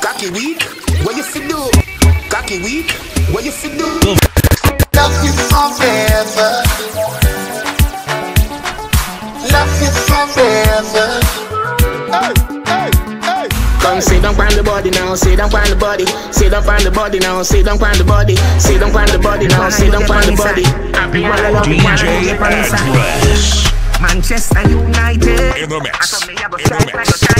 Cocky weak, what you fi do? Cocky weak, what you fi do? Love you forever. Love you forever. Hey, hey, hey. Come sit down on the body now, sit down on the body, sit down on the body now, sit down on the body, sit down on the body now, sit down on the body. DJ Andres. Manchester United. In the mix. I saw me have a In the mix.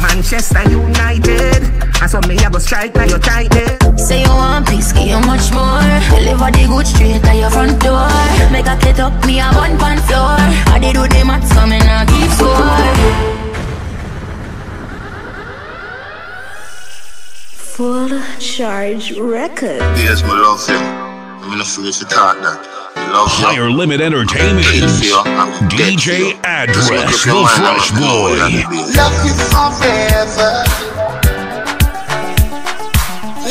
You tight it. Manchester United. I saw me have a strike now you tight it. Say you want peace, give you much more. Deliver the good straight at your front door. Make a get up, me a one pan floor. I did do the maths coming and keep score. Full Charge Record. Yes, my love you. I'm in a free to talk that. I love you. Higher Limit Entertainment. DJ Andres, the Fresh Boy. Love you forever.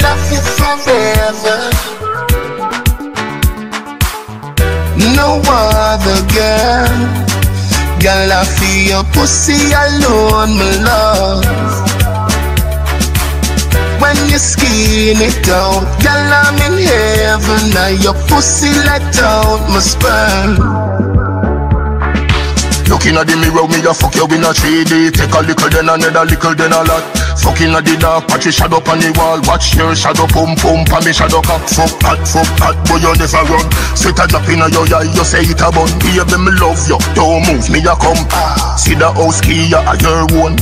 Love you forever. No other girl. Girl, I feel your pussy alone, my love. When you skin it out, girl, I'm in heaven. Now your pussy let out my sperm. Looking at the mirror, me a fuck you in a 3D Take a little then another little then a lot. Fucking at the dark, patch your shadow on the wall. Watch your shadow pump pump and me shadow cock. Fuck hot, fuck hot, boy you never run. Sweat a drop in your eye, you say it a bun. Baby me love you, don't move me a come. See the house key, you a your own.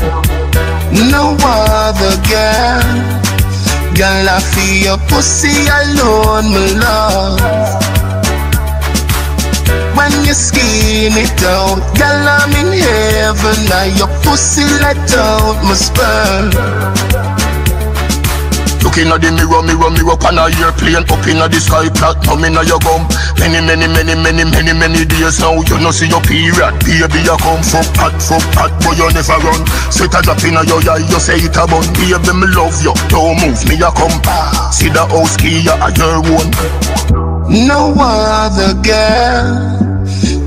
No other girl Girl, I feel your pussy alone, my love when you skin it out, girl, I'm in heaven. Now your pussy let out my sperm. Looking at the mirror, mirror, mirror on a airplane. Up in the sky, platinum in your gum. Many, many, many, many, many, many days now You know see your period, baby, you come Fuck hot, fuck hot, but you never run. Sweat a drop in your eye, you say it a bun. Baby, me love you, don't move me, you come See the house key, you are your own No other girl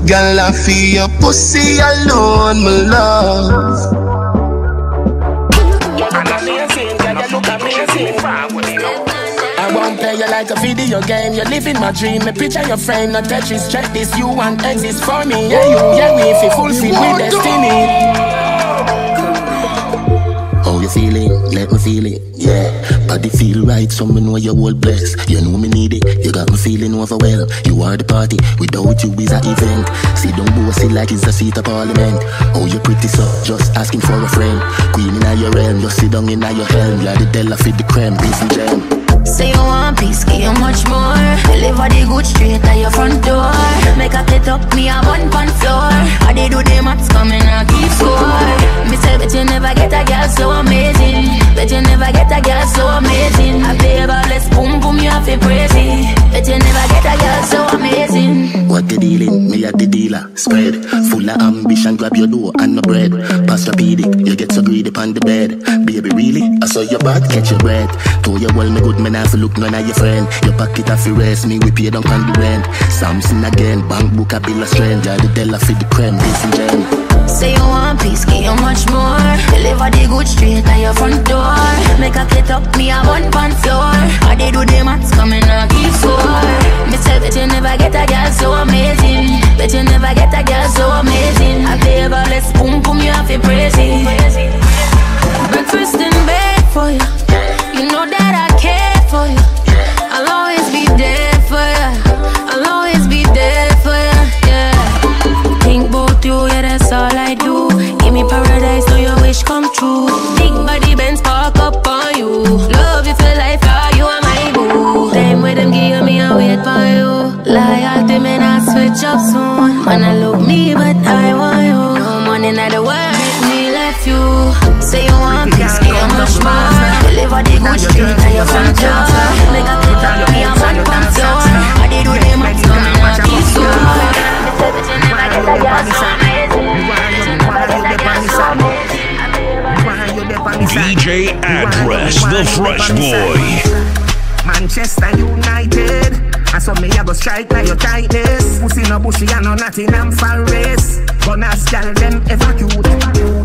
Girl, I feel your pussy alone, my love I won't play you like a video game. You're living my dream. Me picture your friend, not Tetris. Check this, you want exist for me. Yeah, you, yeah, we if you fulfill with destiny. How you feeling? Let me feel it. Yeah, body feel right, so me know you're all blessed. You know me need it. You got me feeling overwhelmed. You are the party, without you is a event. See don't bossy like it's a seat of parliament. Oh, you pretty so, just asking for a friend. Queen in your realm, you sit down in your helm. You're the Della fit the creme, piece and gem. Say you want peace, give you much more. Deliver the good straight to your front door. Make a get up, me a one pan floor. I did do the maths coming and keep score. Me say, bet you never get a girl so amazing. Bet you never get a girl so amazing. I play about let's boom boom, you have to praise it. Bet you never get a girl so amazing. What the dealing? Me at the dealer. Spread. Full of ambition, grab your door and no bread. Pastrapedic, you get so greedy on the bed. Baby, really? I saw your butt, catch your breath. Told you well, me good man, I look none of your friend. Your pocket have to rest me, we pay down on the rent. Samson again, bank book a bill of strength. Yeah, the Della fit the creme, this and gem. Say you want peace, give you much more. Deliver the good straight to your front door. Make a get up, me a one pan floor. I did do the maths coming keep score. Me say bet you never get a girl so amazing. Bet you never get a girl so amazing. I play about let's boom boom, you have to praise it. Breakfast in bed for you. You know that I I switch up soon. Man, I love me, but I want you. No money, in the world, me left you. Say you want peace, give you much more. Deliver the good straight to your front door. Make a get up, me a one pan floor. I did do them, I'm coming out, keep so hard. Me say that you never get a girl so amazing. Bet you never get a girl so amazing. DJ Andres, the Fresh Boy. Manchester United. I saw me I go strike like your tightness. Pussy no bushy and no nothing I'm forest. As gal them ever cute.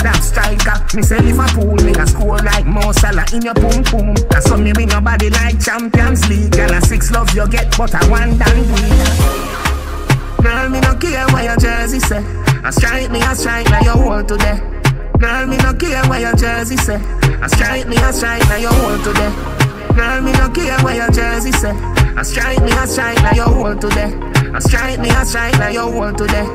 That striker, me say Liverpool, me a score like Mo Salah in your pum pum. I saw me win nobody like Champions League. Girl, a six love you get, but I want done with. Girl, me no care what your jersey say. I strike me, I strike like your whole today. Girl, me no care what your jersey say. I strike me, I strike like your whole today. Girl, me no care what your jersey say. I strike me, I strike like your whole today. I strike me, I strike like your whole today.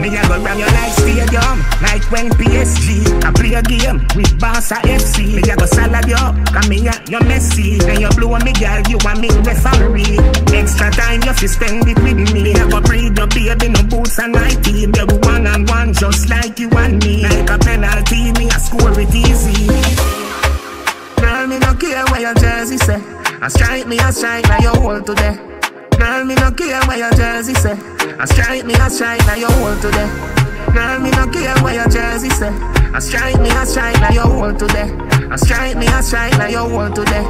Me a go ram you like stadium, like when PSG I play a game with Barca FC. Me a go salad you, come me a you messy. Then you blow me girl, you want me referee. Extra time you fi spend it with me. Me a go breed your baby no boots and team. You go one on one just like you and me. Like a penalty, me a score it easy. Girl, me no care what your jersey say. I strike me, I strike like your whole today. Girl, me no care what your jersey say. I strike me, I strike like your whole today. Girl, me no care what your jersey say. I strike me, I strike like your whole today. I strike me, I strike like your whole today.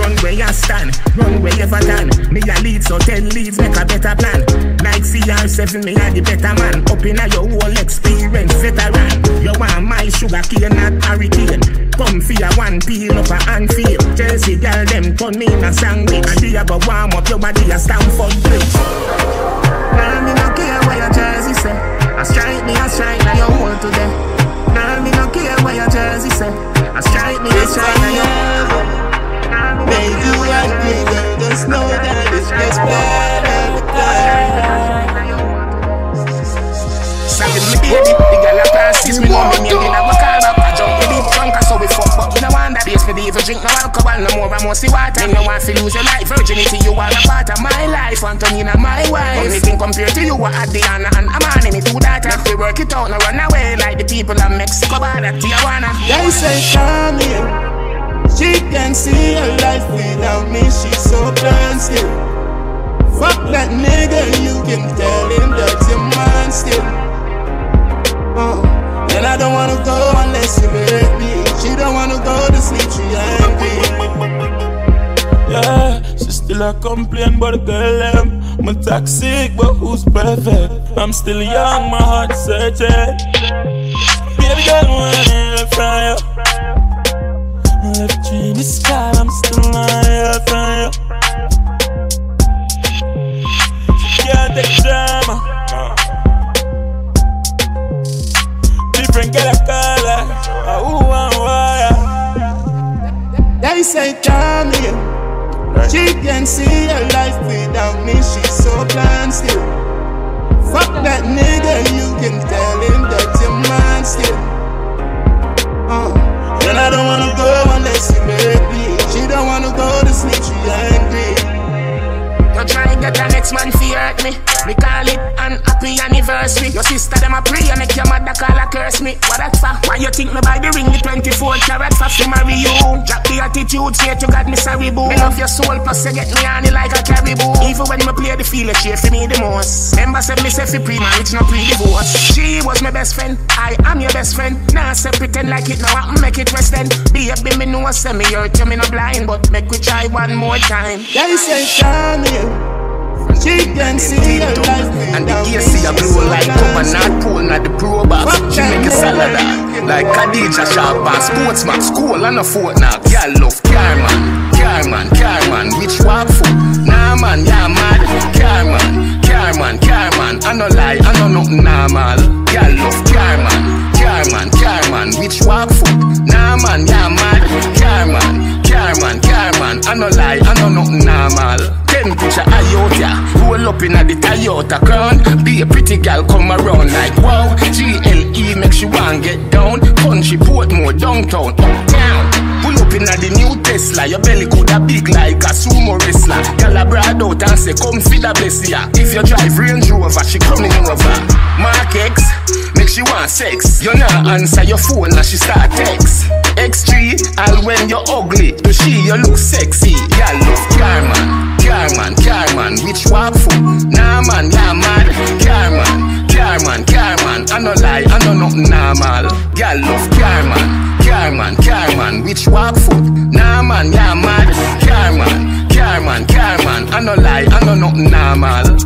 Run where you stand, run where you done. Me a lead, so ten leads make a better plan. Like CR7, me a the better man. Up in a your whole experience, veteran. You want my sugar cane, not hurricane. Come for your one peel up a handfeel. Chelsea girl, them turn me in a sandwich. And they a go warm up your body a Stamford Bridge. Girl, me no care what your jersey say. I strike me, I strike like your whole today. Girl, me no care what your jersey say. I strike me, I strike like your you like me, girl, just know that it gets better with time. Savage me baby, the girl a passes me know me name, me no want that. Base me the even drink no alcohol, no more, I must see water. Me no want to lose your life, virginity, you are a part of my life, Antonina, my wife. Anything compared to you, I had Diana and Amani, me two daughter. We work it out, no run away like the people of Mexico, but at Tijuana. They say come here. She can see her life without me, she's so blind still. Fuck that nigga, you can tell him that your mind still. Uh, and I don't wanna go unless you let me. She don't wanna go to sleep, she angry. Yeah, she still a complain but girl them. I'm toxic, but who's perfect? I'm still young, my heart searching. Baby girl, wanna fry up. Left you in the sky, I'm still higher from you. Say come here. She can see her life without me, she's so blind still. Fuck that nigga, you can tell him that your mind still. Uh, and I don't wanna go unless you make me. She don't wanna go to sleep, she angry. You try get the next man fi hurt me. Me call it an happy anniversary. Your sister them a pray and make your mother call a curse me. What that for? Why you think me buy the ring the 24 carat for fi marry you? Drop the attitude, say to God me sorry boo. Me love your soul, plus you get me on it like a caribou. Even when me play the field, you for me the most. Remember said me say fi pre-marriage, no pre-divorce. She was my best friend, I am your best friend. Now say pretend like it now, I make it rest then. Baby, me know say me hurt you, me no blind, but make we try one more time. They say come here. She can see her life And the AC a blow like coconut pool Not the pro box She make a salad. Like Khadija Sharp and Sportsman School and a fortnight. Girl love Carman Carman, Carman Which walk foot? Nah man, yeah mad Carman, Carman, Carman I no lie, I know nothing normal. Girl love Carman Carman, Carman Which walk foot? Nah man, yeah mad Carman, Carman, Carman I no lie, I know nothing normal. Ten picture Iota Roll up in a the Toyota crown. Be a pretty girl come around like wow. GLE makes you want get down. Country Portmore downtown uptown up in a the new Tesla. Your belly coulda big like a sumo wrestler. Girl a brad out and say come feed a bless ya. If you drive Range Rover she coming over Mark X Make she want sex. You not answer your phone and she start text. X3 All when you're ugly To she you look sexy. Girl love Carman. Carman, Carman, which walk foot? Nah man, yeah mad Carman, Carman, Carman I no lie, I know nothing normal Girl love Carman, Carman, Carman Which walk foot? Nah man, yeah mad Carman, Car I no lie, I know nothing normal.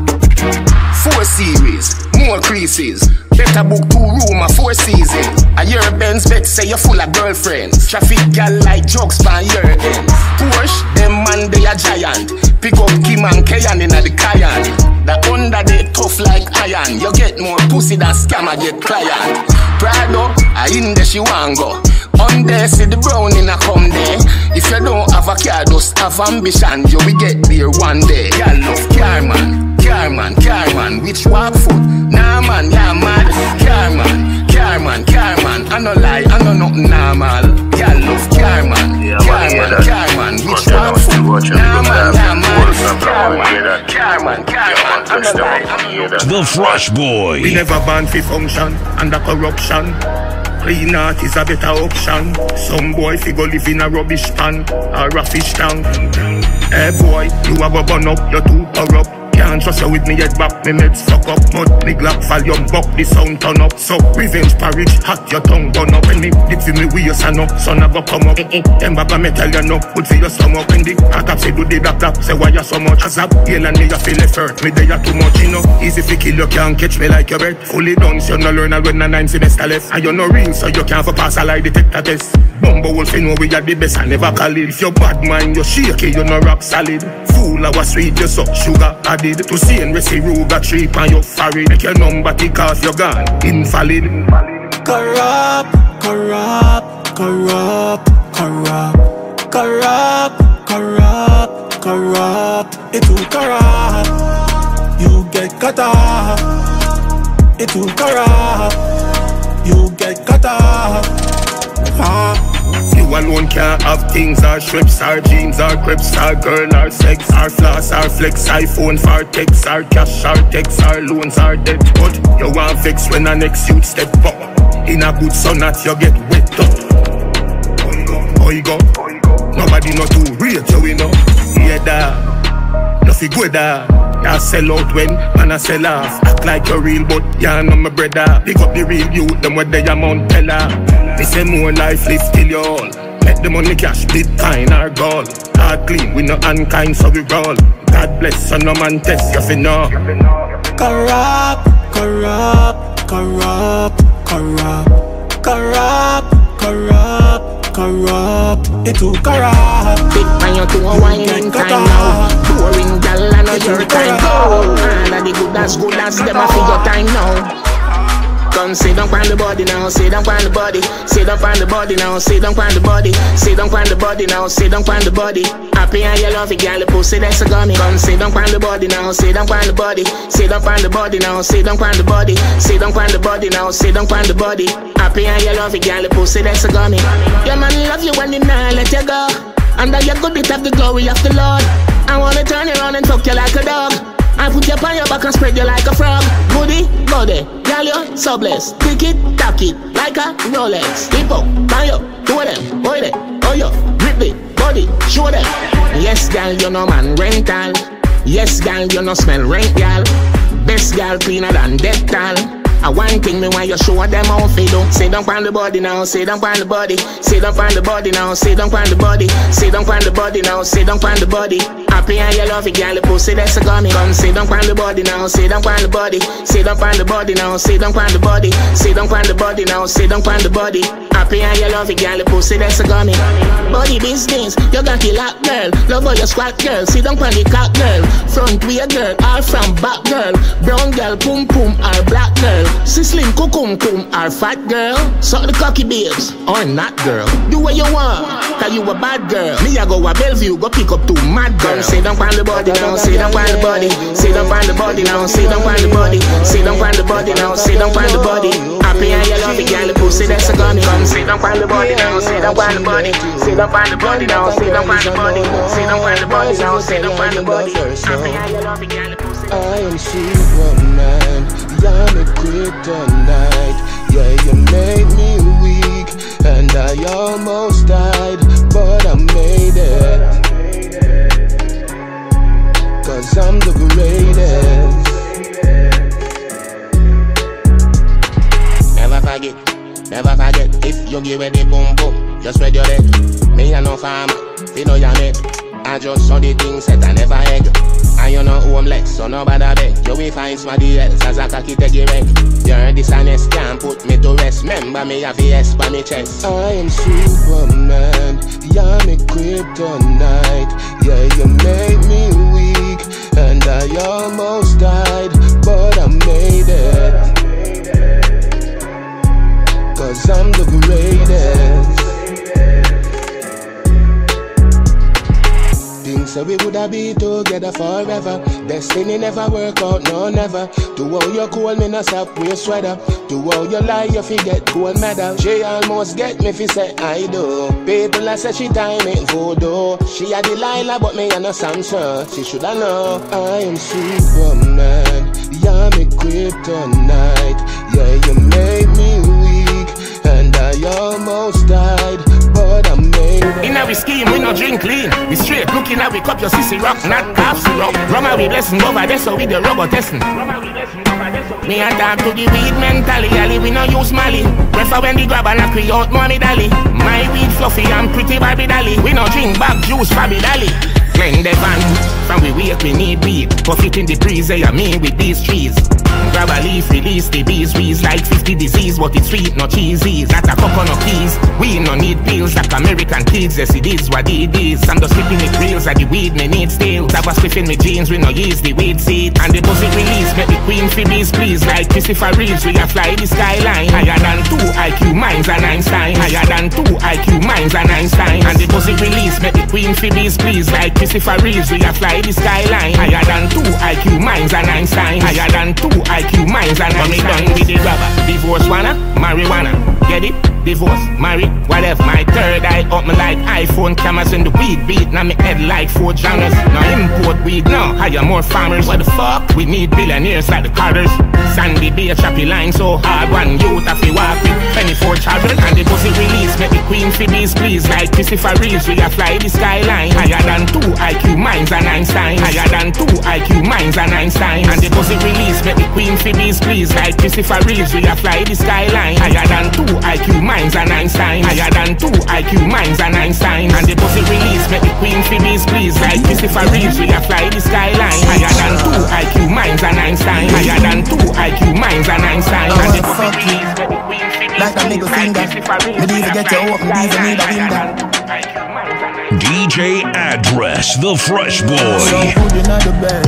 Four series, more creases. Better book two room, a four season. A year Benz bet say you're full of girlfriends. Traffic gal like jokes by your ends. Porsche, them man they a giant. Pick up Kim and Kayan in the Cayenne. The under they tough like iron. You get more pussy than scammer get client. Prado, I in there she want go. On there, see the brown in a come there. If you don't have a car, just have ambition. You will get there one day. Girl love car man, car man, car man. Which walk foot? Nah man, yeah mad. Car man, car man, car man. I no lie, I know nothing normal. Girl love car man, car man, car man. Which walk foot? Nah man, yeah mad. Car man, car man, car man. I no lie, I know nothing. The Fresh Boy. We never ban fi function under corruption. Clean out is a better option. Some boy fi go live in a rubbish pan or a fish tank. Hey boy, you a go burn up, you too corrupt. Can't trust you with me head back, me meds fuck up Mud, me glock you buck, the sound turn up. So, revenge porridge, hot, your tongue burn up. When me dip for me, your son up, son a go come up. Mm, mm, them back me tell you no, good for your stomach. When the attack say do the tap, say why you so much? Azab, yell and me you feel hurt Me you too much, you know. Easy fi kill, you can't catch me like your breath. Fully done, so you no learn when a nine semester left. And you no real, so you can't for pass a lie detector test. Bumbo wolf, you know we are the best, I never call it. If you bad mind, you shaky, you no rock solid Fool, I was sweet, you suck sugar added To see and receive Ruga trip on your forehead Make your number tick off your gun, invalid Corrupt, corrupt, corrupt, corrupt, corrupt, corrupt, corrupt. It too corrupt. You get cut off. It too corrupt. You get cut off. Ah. Alone can't have things. Or strips or jeans or crips or girl or sex or floss or flex iPhone for text or cash or text or loans or debt. But you want vex when the next youth step up. In a good sun that you get wet up. Oi go, nobody not to rate you we know. Yeah da, nothing good da Ya sell out when man a sell off. Act like you real but ya know my brother. Pick up the real youth them where they a Mount Teller Me say more life live till you all Make the money cash bitcoin or gold. Hard clean we no unkind so we roll. God bless so no man test you fi know. Corrupt, corrupt, corrupt, corrupt, corrupt, corrupt, corrupt. It too corrupt. Big man, you to a whining time now. Boring gal, I know your time. All of the good as good as them, I feel your time now. Come sit down on the body now, sit down on the body, sit down on the body now, sit down on the body, sit down on the body now, sit down on the body. Happy and you love it, girl, the pussy that's a gummy. Come sit down on the body now, sit down on the body, sit down on the body now, sit down on the body, sit down on the body now, sit down on the body. Happy and you love it, girl, the pussy that's a gummy. Your man love you when he not let you go. And that you good bit of the glory of the Lord. I wanna turn around and fuck you like a dog. I put you on your back and spread you like a frog. Goody, body, girl you so blessed. Tick it, tack it, like a Rolex. Hip up, buy up, do them, boy them, oh yo, grip it, body, show them. Yes, girl, you no man rental. Yes, girl, you no smell rent, girl. Best girl cleaner than Dettol. I one thing me when you show them how fi do. Sit down on the body now, sit down on the body, sit down on the body now, sit down on the body, sit down on the body now, sit down on the body. Happy and you love it, girl, the pussy that's a gummy. Come sit down on the body now, sit down on the body, sit down on the body now, sit down on the body, sit down on the body now, sit down on the body. Happy and you love it, girl, the pussy that's a gummy. Body business, you got it lock, girl. Love how you squat, girl. Sit down on the cock, girl. Front way, girl. All from back, girl. Brown girl, pum pum, or black girl. Sislim, kukum kum, or fat girl. Suck the cocky babes, or not, girl. Do what you want, cause you a bad girl. Me, I go a Bellevue, go pick up two mad girls. Sit down on the body now, sit down on the body. Sit down on the body now, sit down on the body. Sit down on the body now, sit down on the body. Happy and you love it, girl. The pussy that's a gummy. Come sit down on the body now, sit down on the body. Sit down on the body now, sit down on the body. Sit down on the body now, sit down on the body. Happy and you love it, girl. The pussy. I am Superman, you're my kryptonite. Yeah, you made me weak, and I almost died, but I made it. Cause I'm the greatest. Never forget, never forget. If you give me the boom boom, just spread your leg. Me and no farmer, you know your mate. I just saw the things that I never egg. And you know homeless, so nobody beg. You will find somebody else as a cocky take your wreck. You're dishonest, can't put me to rest. Remember me have a S by me chest. I am Superman, you're me kryptonite. Yeah, you make me weak, and I almost died, but I made it. Cause I'm the greatest. So we woulda be together forever. Destiny never work out, no never. To all your cool, me no stop wear sweater. To all your lie, you forget gold medal. She almost get me fi say I do. People I say she time ain't voodoo. She a Delilah, but me a no Samson. She shoulda know I am Superman. Yeah, me kryptonite. Yeah, you made me weak, and I almost died, but I made it. In our scheme, we no drink clean. We straight looking at we cup your sissy rock, not half syrup. Rama we blessing over there, so we the rubber testing. Me a talk to the weed mentally, Ali, we no use Mali. Prefer when the grab and I create more me dolly. My weed fluffy and pretty Barbie dolly. We no drink back juice, Barbie dolly. Glen Devon, from we wake we need weed. Profit in the breeze, they are me with these trees. Grab a leaf, release the but it's sweet, no cheesy. Not a coconut keys. We no need pills like American kids, yes it is what it is. I'm just slipping it reels like the weed me need still. That was spliffing me jeans, we no use the weed seed. And the pussy release, make the queen phoebes please. Like Christopher Reeves, we a fly the skyline. Higher than two IQ minds and Einstein. Higher than two IQ minds and Einstein. And the pussy release, make the queen phoebes please. Like Christopher Reeves, we a fly the skyline. Higher than two IQ minds and Einstein. Higher than two IQ minds and Einstein. done with the rubber. Divorce wanna, marijuana. Get it? Divorce, marry, whatever. My third eye up me like iPhone cameras in the weed beat. Now me head like four genres. Now import weed now. Hire more farmers. What the fuck? We need billionaires like the Carters. Sandy Bay choppy line so hard. One youth have to walk with 24 children. And the pussy release. Make the queen Phoebe's please. Like Christopher Reeves. We a fly the skyline. Higher than two IQ minds and Einstein. Higher than two IQ minds and Einstein. And the pussy release. Make the queen Phoebe's please. Like Christopher Reeves. We a fly the skyline. Higher than two IQ minds and Einstein. Higher than two IQ minds and Einstein. And the pussy release. Make the queen Phoebe's please. Like Christopher Reeves. We a fly the skyline. Higher than two IQ minds and Einstein. Higher than two IQ minds and Einstein. Oh, and the pussy release. Make the queen Phoebe's Like a middle finger. Me even get you open, me even need a window. DJ Andres, the Fresh So Boy. good in the bed,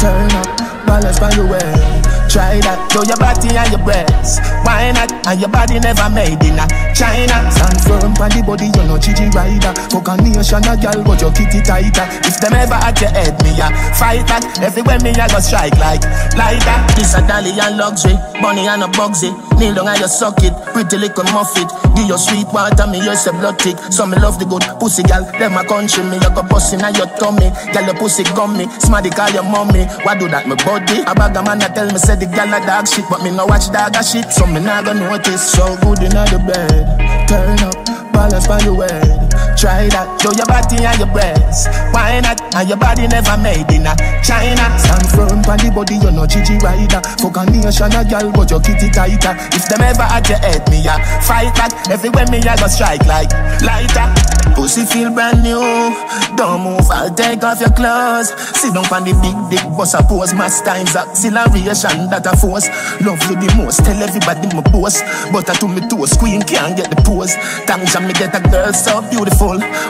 turn up, balance by your way. Try that, show your body and your breasts. Why not? And your body never made in a China. Stand firm the body, you're no Gigi rider. Fuck a nation, a girl, but your kitty tighter. If them ever at your head, me a fight back. Everywhere me a go strike like, that. This a dolly and luxury, money and a bugsy. Kneel down and you suck it, pretty little muffet. Give your sweet water, me you say blood tick. So me love the good pussy girl, them a country me. You go bustin' on your tummy, girl your pussy gummy. Smarty call your mommy, why do that me body? A bag of man a tell me say the girl a dog shit, but me no watch dog a shit, so me nah go notice. So good inna the bed, turn up, balance by your head. Try that, show your body and your breasts. Why not? And your body never made in a China. Stand firm on the body, you're no Gigi rider. Fuck a nation a girl, but your kitty tighter. If them ever at your head, me a fight back. Everywhere me I go strike like lighter. Pussy feel brand new. Don't move, I'll take off your clothes. Sit down on the big dick, bust a pose. Mass times acceleration that a force. Love you the most, tell everybody my boss. But I to me toes, queen can't get the pose. Thanks me get a girl so beautiful.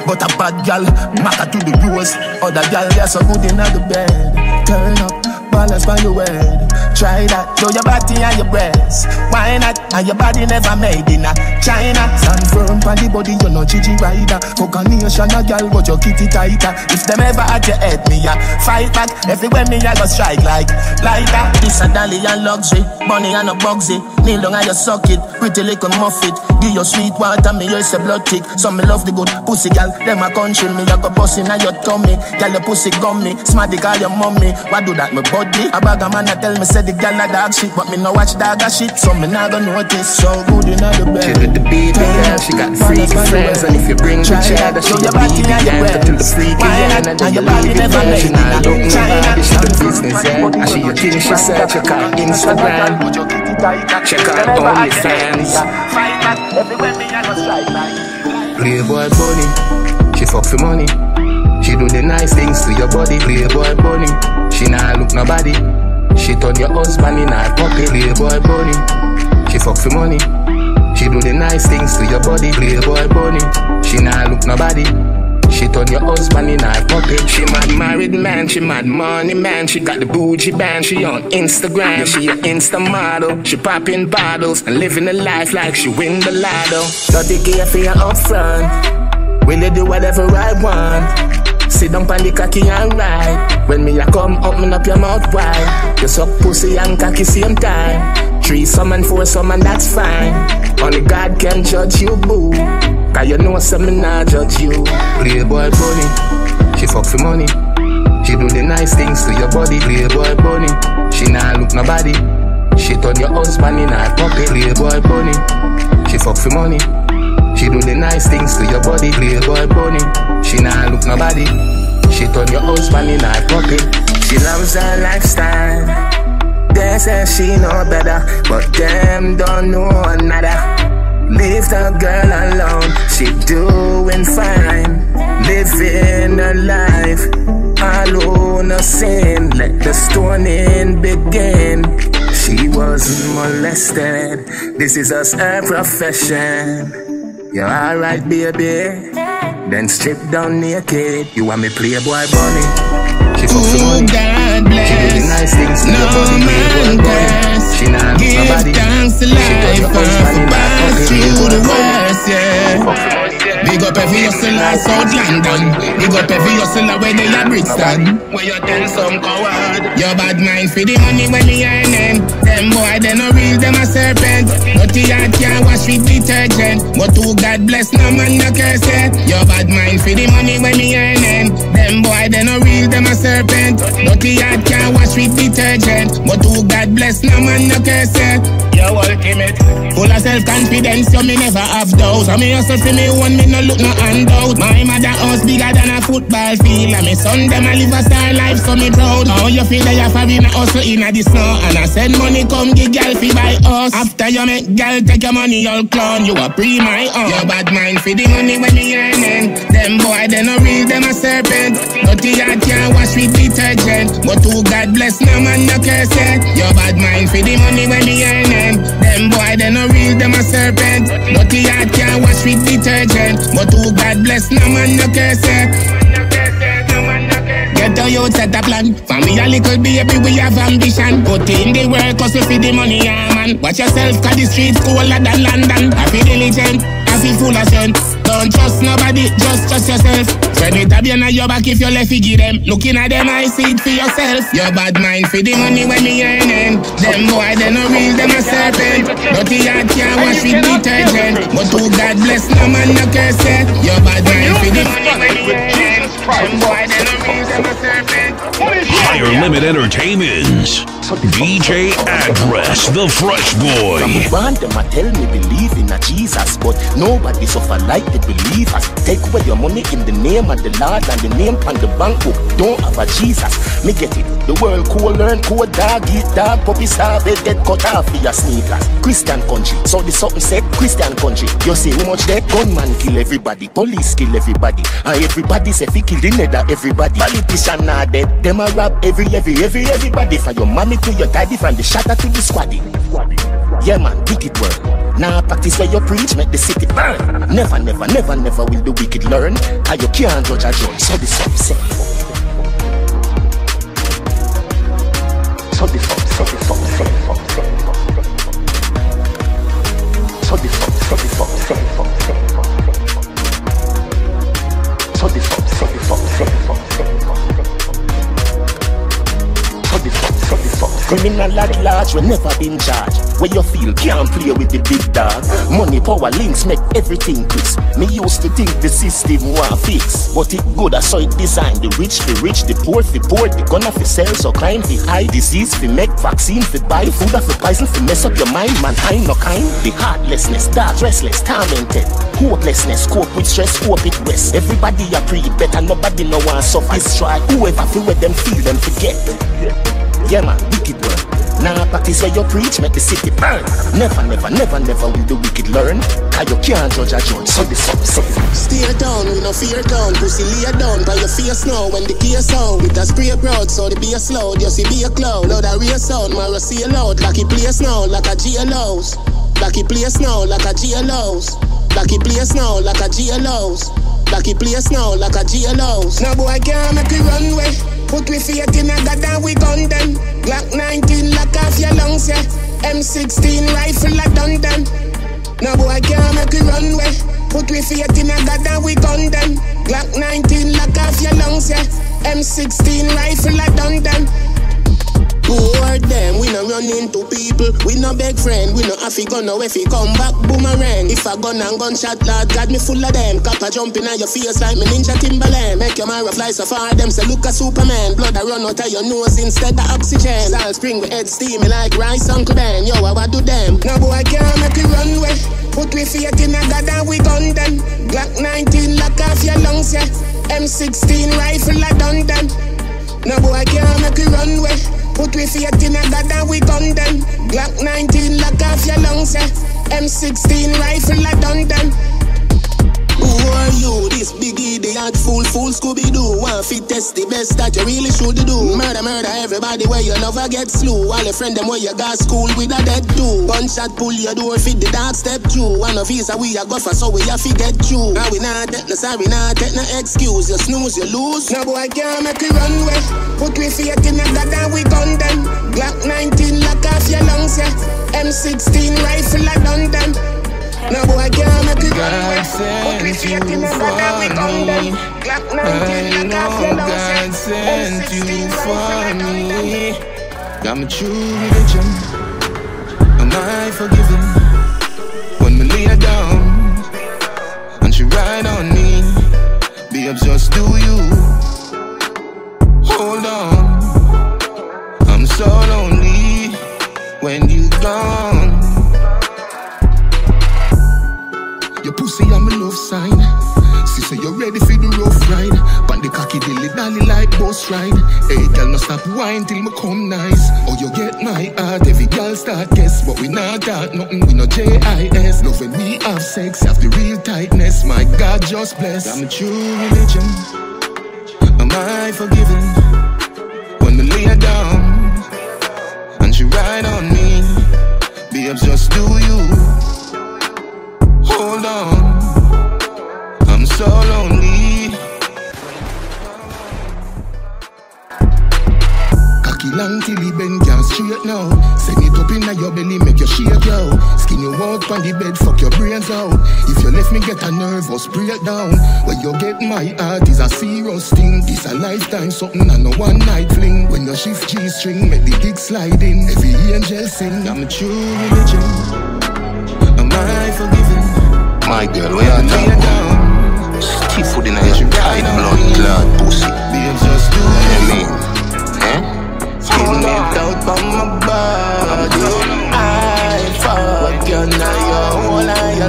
But a bad gal. matter to the rose. Other gal, they're so good in the bed. Turn up, balance your head. Try that, show your body and your breasts. Why not? And your body never made in a China. Stand firm on the body, you're no Gigi rider. Fuck a nation, a girl, but your kitty tighter. If them ever at your head, me a fight back. Everywhere me a go strike like lighter. This a dolly and luxury, money and a bugsy. Kneel down and you suck it, pretty little muffet. Give your sweet water, me you say blood tick. Some me love the good pussy girl, them a country me. You go bustin' on your tummy, girl your pussy gummy. Smarty call your mommy, why do that me body? A bag of man a tell me say the girl a dog shit, but me no watch dog a shit, so me nah go notice. So good inna the bed. She with the baby girl, she got the freaky friends And if you bring the child, that she the baby girl Till the freaky end, and then you leave it virgin I look nobody, she the business, yeah. And she a king, she said, check out Instagram. Check out OnlyFans Playboy bunny, she fuck for money. She do the nice things to your body, playboy bunny. She nah look nobody. She turn your husband in her puppy, playboy bunny. She fuck for money. She do the nice things to your body, playboy bunny. She nah look nobody. She turn your husband in her pocket. She mad married man, she mad money man. She got the bougie band, she on Instagram. She a Insta model. She popping bottles and living a life like she win the lotto. Dirty gear for you up front. Will you do whatever I want? Sit down on the cocky and ride. When me a come, open up your mouth wide. You suck pussy and cocky same time. Three some and four some and that's fine. Only God can judge you, boo. Cause you know some me nah judge you. Playboy bunny, she fuck for money. She do the nice things to your body. Playboy bunny, she nah look nobody. She turn your husband in her pocket. Playboy bunny, she fuck for money. She do the nice things to your body. Playboy bunny, she nah look nobody. She turn your husband in her pocket. She loves her lifestyle. They say she know better, but them don't know nada. Leave the girl alone, she doing fine. Living her life, alone a sin. Let the stoning begin. She wasn't molested, this is us her profession. You're alright, baby. Then strip down naked. You want me playboy bunny? She fuck for money. God bless. She do the nice things to no your body, man playboy bunny. curse. She not Give nobody. thanks to She life your and husband in her pass pocket, through playboy the worst, yeah. Big up every hustler South London. Big up every hustler where they are Brixton. Where you tell some coward. Your bad mind for the money when me earning. Them boy they no real, them a serpent. Dirty heart can't wash with detergent. But who God bless no man no curse it. Your bad mind for the money when me earning. Them boy they no real, them a serpent. Dirty heart can't wash with detergent. But who God bless no man no curse it. You're ultimate. Full of self-confidence, so me never have doubt. So me hustle for me one, me no look no handout. My mother house bigger than a football field. And me son them a live a star life, so me proud. How you feel that you for in a hustle in the snow. And I send money come get girl fi buy us. After you make girl take your money, you'll clown. You a pre my own. Your bad mind for the money when me earning. Them boy they no real, them a serpent. Dirty heart can't wash with detergent. But who God bless no man no curse it. Your bad mind for the money when me earning. Them boy they no real, them a serpent. Dirty heart can't wash with detergent. But who God bless no man no curse it. Get the youth set a plan. For me a little baby, we have ambition. Put in the work, hustle for the money, yeah man. Watch yourself, cause the streets colder than London. I feel diligent, I feel full of sense. Don't trust nobody, just trust yourself. Friend with a bien on your back if you left, you give them. Looking at them, I see it for yourself. Your bad mind for the money when me earning. Them boy, they no real, them a serpent. Dirty heart can't wash with detergent. But who God bless, no man no curse it. Your bad mind for the money when me earning. Them boy, they no real, them a serpent. Higher Limit Entertainment. DJ Andres, the Fresh Boy. From them a tell me believe in a Jesus, but nobody suffer like the believers. Take away your money in the name of the Lord and the name on the bank book. Don't have a Jesus. Me get it. The world cool, learn cool, dog eat dog, puppy starve, get cut off for your sneakers. Christian country, so the something said Christian country. You see how much that gunman kill everybody, police kill everybody, and everybody say fi kill the nether everybody. Politician not dead, them a rob every every every everybody for your mommy to your daddy, from the shatter to the squaddy. Yeah man, wicked world. Now practice where you preach, make the city burn. Never, never, never, never will the wicked learn. How you can't judge a judge, so the sub say. So the sub, so so the sub, so the sub. So the sub, so the sub, so the sub, so the sub. So the sub, Criminal at large will never been charged. Where you feel can't play with the big dog. Money, power, links make everything crisp. Me used to think the system want fix, but it good I saw it designed. The rich the rich, the poor the poor. The gunner for sell, so crime for high disease for make vaccine for buy food for poison for mess up your mind. Man, I no kind. The heartlessness, dark, restless, tormented. Hopelessness, cope with stress, hope it rest. Everybody a pre better, nobody no want suffer. Destroy whoever feel where them feel them forget. Yeah man, wicked world. Now practice where you preach, make the city burn. Never, never, never, never will the wicked learn. Cause you can't judge a judge. So this up, so Stay down, we no fear down. Pussy lay down by your face now when the gear sound. With a spray broad, so the beer slow. You see be a cloud, loud a real sound. Mara see a loud, like he place now, like a GLOs. Like he place now, like a GLOs. Like he place now, like a GLOs. Like he place now, like a GLOs. No boy can't make it run way. Put we faith in a God and we gun them. Glock 19 lock off your lungs, yeah. M16 rifle I done them. No boy can't make it run way. Put we faith in a God and we gun them. Glock 19 lock off your lungs, yeah. M16 rifle I done them. Are them? We no run into people. We no beg friend. We no have go no if he come back boomerang. If a gun and gunshot lad, got me full of them. Copper jumping on your face like me ninja Timberland. Make your Mara fly so far. Them say look a Superman. Blood a run out of your nose instead of oxygen. Salt spring with head steamy like rice Uncle Ben. Yo, I do them? No boy I can't make it run away. Put me faith in a God and we gun them. Glock 19 lock off your lungs, yeah. M16 rifle I done them. No boy can't make it run away. Put we faith in a God and we gun them. Glock 19 lock off your lungs, yeah. M16 rifle I done them. Who are you? This big idiot fool, fool Scooby Doo. One fit test the best that you really should do. Murder, murder everybody where you never get slew. All your friend them where you got school with a dead too. Gunshot pull your door, fit the dark step through. One of these uh, we a go for so we have to get you. Now we not take no sorry, not take no excuse. You snooze, you lose. Now boy can't make it run way. Put me faith in a God and we gun them. Glock 19 lock off your lungs, yeah. M16 rifle I done them. No boy can't make it run way. Put we faith in a God and we gun them. Glock 19 lock off your lungs, yeah. God sent you for me. Got my true religion. Am I forgiven? When me lay her down and she ride on me, babes, just do you. Hold on, I'm so lonely when you gone. Sign. So you ready for the rough ride. Pan the cocky dilly dally like bus ride. Hey, girl, no stop wine till me come nice. Oh, you get my heart. Every girl start guess, but we not that nothing. We no J-I-S. Love when we have sex, have the real tightness. My God, just bless. I'm a true religion. Am I forgiven? When me lay her down and she ride on me, babes, just do you. Long till he bend can't straight now. Send it up inna your belly, make you shake yo. Skin you out on the bed, fuck your brains out. If you left me get a nervous breakdown, when you get my heart is a serious thing. This a lifetime something and no one night fling. When you shift G string, make the gig slide in. Every angel sing, I'm a true religion. Am I forgiven? My girl, where you down? Stiff food in your tight blood clot pussy. Just do You mean? Skin it out on my body. I fuck you now, your whole and your.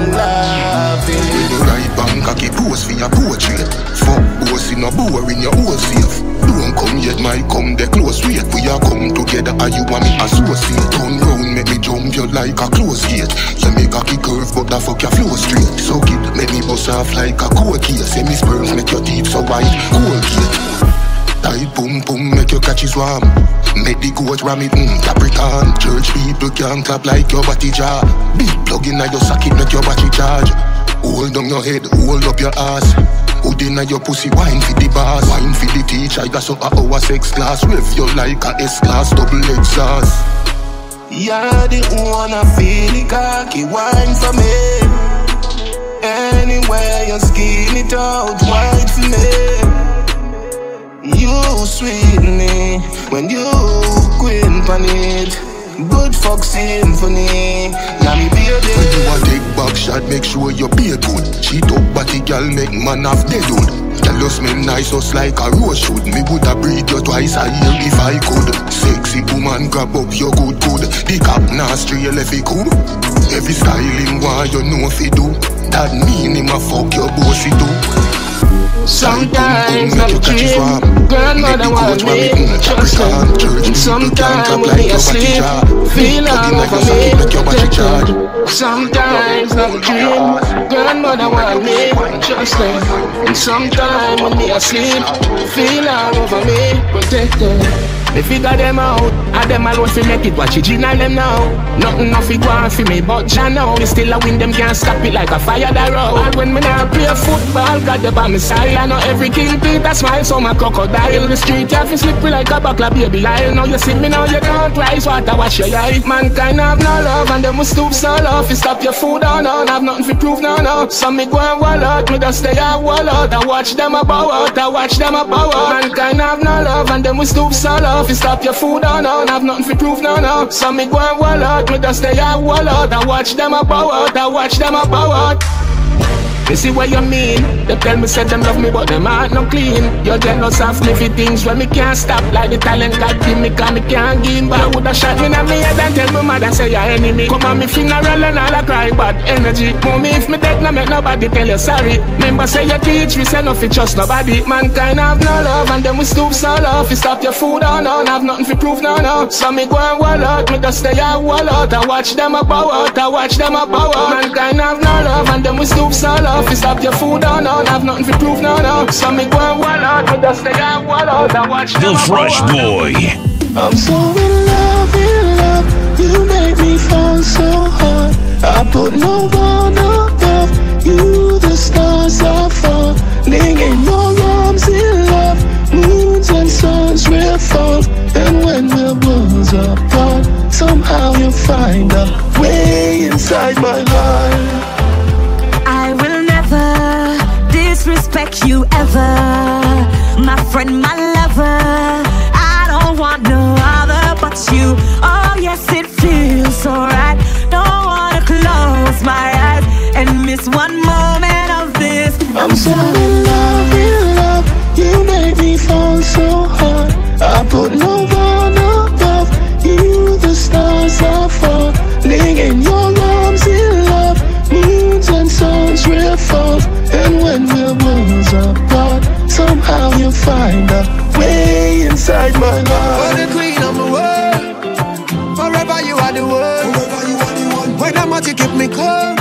With the right bank, cocky pose for your portrait. Fuck boss in a bore in your whole safe. Don't come yet, my come the close wait. We are come together, and you want me associate. Turn round, make me jump you like a close gate. You make a kick curve, but the fuck your flow straight. Suck it, make me bust off like a cold case. Say me sperms make your teeth so white, cold gate. Tight boom boom, make your catchy swam. Make the goat ram it, mm, Capricorn. Church people can clap like your body jar. Big plug in your socket, make your battery charge. Hold on your head, hold up your ass. Hood inna your pussy, wine for the boss. Wine for the teacher, got so a hour sex class. Rev you like a S class, double exhaust. You're the I feel the cocky wine for me. Anywhere you skin it out, white for me. You sweet me when you queen pan it. Good fuck symphony. Yeah, me be a When you a take back shot, make sure you be good. She talk body girl, make man have dead wood. Girl, you smell nice just like a rose should. Me woulda breed you twice a year if I could. Sexy woman, grab up your good good. The cap nah stray if it could. Every styling why you know if it do. That mean him a fuck your bossy too. Sometimes I'm a dream. Grandmother want me, trust them. Sometimes when they asleep, feel all over me, protected. Sometimes I'm a dream. Grandmother want me, trust them. And sometimes when they asleep, feel all over me, protected. Me figure them out, and them alone fi make it watch it in them now. Nothing no fi go on fi me, but Jah know me still a win. Them can't stop it like a fire that row. And when me now play football, got the by me side. I know every beat a smile, so my crocodile. The street have fi slippery like a buckler baby. I know you see me now, you can't rise water, wash your eye. Mankind have no love, and them will stoop so low. Fi stop your food on, no, have nothing fi prove, no, no. So me go and wall out, me just stay a wall out. I watch them a bow out, I watch them a bow out. Mankind have no love, and them will stoop so low. Fi stop your food on, no, have nothing to prove, no, no. So me go and wall out, me just stay a wall out. I watch them a bow out, I watch them a bow out. You see what you mean? They tell me say them love me but them heart no clean. You're jealous of me for things when me can't stop. Like the talent God give me cause me can't give You woulda shot me in me head and tell me mother say you're enemy. Come on me funeral and all I cry bad energy. Mommy if me dead no make nobody tell you sorry. Remember say you teach me say nothing trust nobody. Mankind have no love and them we stoop so low. Fi stop your food oh, on no, have nothing fi prove no no. So me go and wall out, me just stay a wall out. I watch them a bow out, I watch them a bow out. Mankind have no love and them we stoop so low Fi stop your food on no, have nothing fi prove no no So me go and wall out, me just stay a wall out I watch The Fresh. Boy. I'm so in love, in love. You make me fall so hard. I put no one above you. The stars are falling in your arms in love. Moons and suns will fall, and when we're worlds apart, somehow you find a way inside my heart. Disrespect you ever. My friend, my lover. I don't want no other but you. Oh, yes, it feels so right. Don't wanna close my eyes and miss one moment of this. I'm so in love, in love. You make me fall so hard. I put no find a way inside my For heart. the queen of the world, forever you are the one. Forever you are the When I'm out, you keep me calm.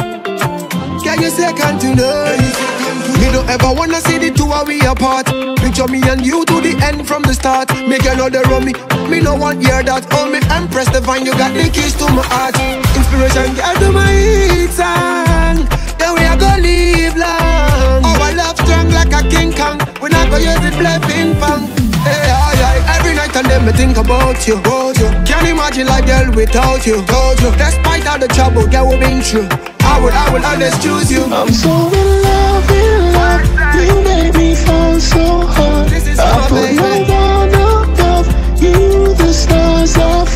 Can you to none? Me don't ever wanna see the two of we apart. Picture me and you to the end from the start. Make you know the run me. Me no want hear that. Hold me empress divine. You got the keys to my heart. Inspiration, girl, to my hit song. Then we are gonna live Use it play ping pong. Hey, aye, aye. Every night and then me think about you, about you. Can't imagine life, girl, without you, without you. Despite all the trouble, girl, we've been through. I will, I will always choose you. I'm so in love, in love. You make me fall so hard. I put no one above you. The stars are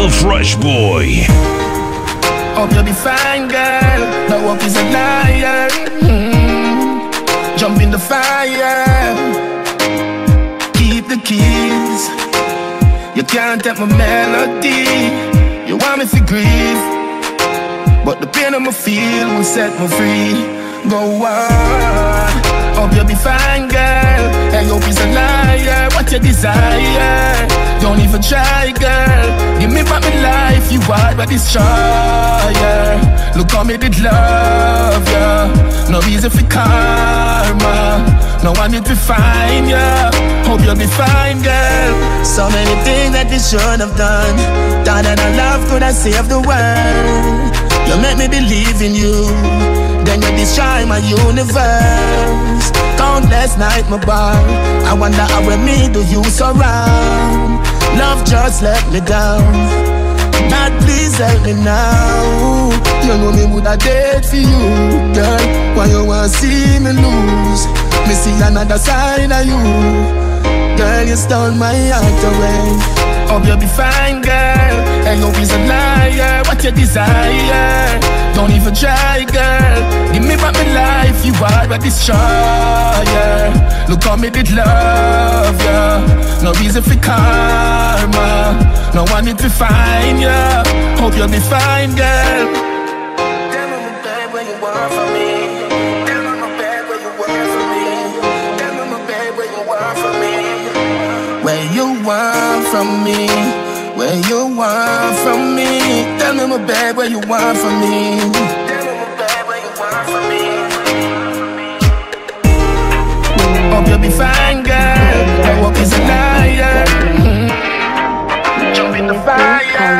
The Fresh Boy. Hope you'll be fine, girl. No work is a liar. Mm. Jump in the fire. Keep the keys. You can't take my melody. You want me to grieve. But the pain I'ma feel will set me free. Go on. Hope you'll be fine, girl. And hope is a liar. What you desire? Don't even try, girl. Give me back my life. You are my destroyer. Look how me did love ya. No easy for karma. No one need to find ya. Hope you'll be fine, girl. So many things that you should have done. Thought that our love could have saved the world. You make me believe in you. Then you destroy my universe. Countless night my bar. I wonder how with me do you surround. Love just let me down. God please help me now. You know me woulda dead for you, girl. Why you wanna see me lose? Me see another side of you. Girl, you stole my heart away. Hope you'll be fine, girl. Is a liar. What you desire? Don't even try, girl. Give me back my life, you are a destroyer. Look how me did love ya. No reason for karma. No one need to find ya. Hope you'll be fine, girl. Tell me, where you me. Tell me, where you me. Tell me, where you me. Where you want from me. Where you want from me. Tell me, my babe, where you want from me. Hope you'll be fine, girl. My work is a liar. Mhm. Jump in the fire.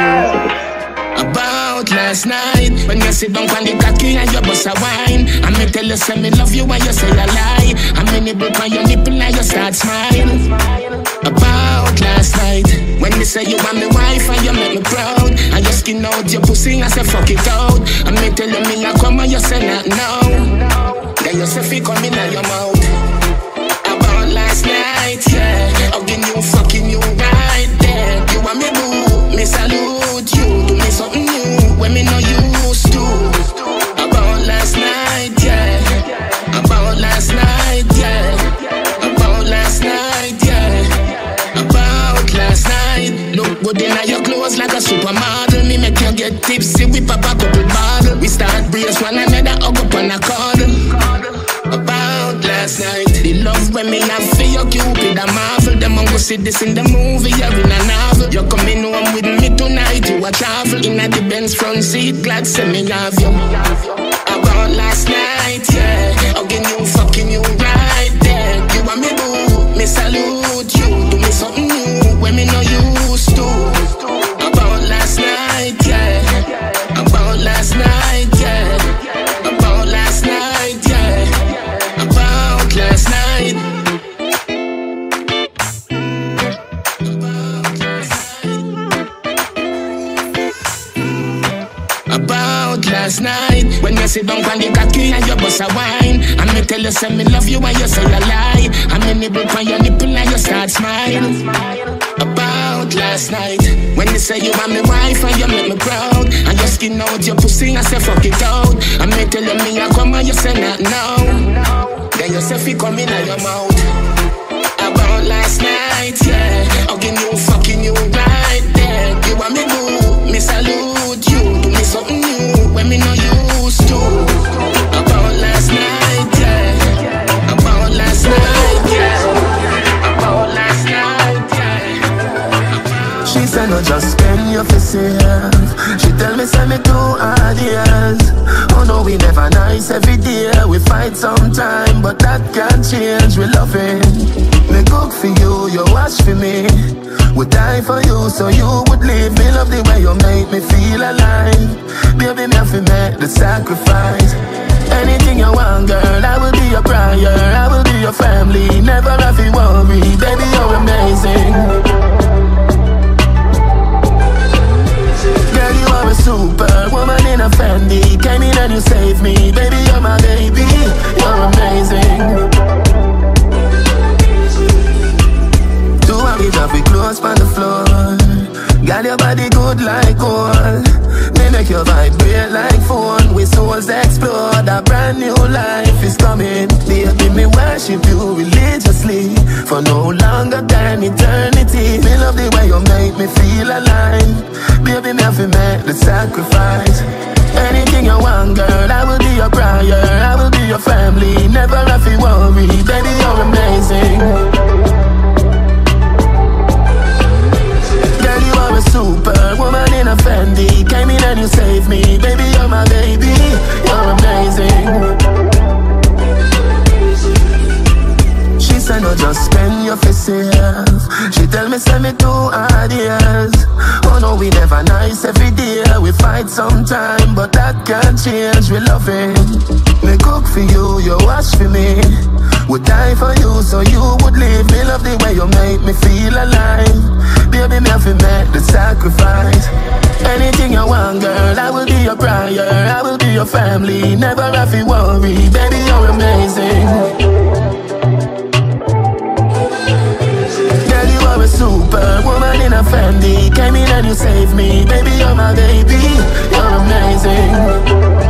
About last night When you sit down on the cocky and you bust a wine. And me tell you say me love you and you say a lie. And me nibble on your nipple and you start smile About last night When me say you want me wife and you make me proud. And you skin out your pussy and say fuck it out. And me tell you me a come and you say not now. Then you say fi come in your mouth. About last night, yeah. Hugging you, fucking you right there. You want me boo, me salute you. Do me something new, when me no used tipsy, we pop a couple bottle We start brace one another, hug up on a cuddle about last night. The love when me have for your cupid a marvel. Them on go see this in the movie or in a novel. You coming home with me tonight, you a travel. In a the Benz front seat, glad say me love you. About last night, yeah. Sit down on the cocky and you bust a wine And me tell you say me love you and you say a lie. And me nibble on your nipple and you start smile. About last night When you say you want me wife and you make me proud. And you skin out your pussy and say fuck it out. And me tell you me I come and you say not now. Then you say fi come in your mouth. About last night, yeah. Hugging you worry Baby, you're amazing. Girl, you are a superwoman in a Fendi. Came in and you saved me. Baby, you're my baby. You're amazing. She said, no, just spend your yourself She tell me, send me two ideas. Oh no, we never nice. Every day We fight sometime, but that can't change. We love it Me cook for you, you wash for me. Would die for you, so you would leave me. Love the way you make me feel alive. Baby, me have to make the sacrifice. Anything you want, girl, I will be your prior. I will be your family, never have to worry. Baby, you're amazing. Superwoman in a Fendi. Came in and you saved me. Baby, you're my baby. You're amazing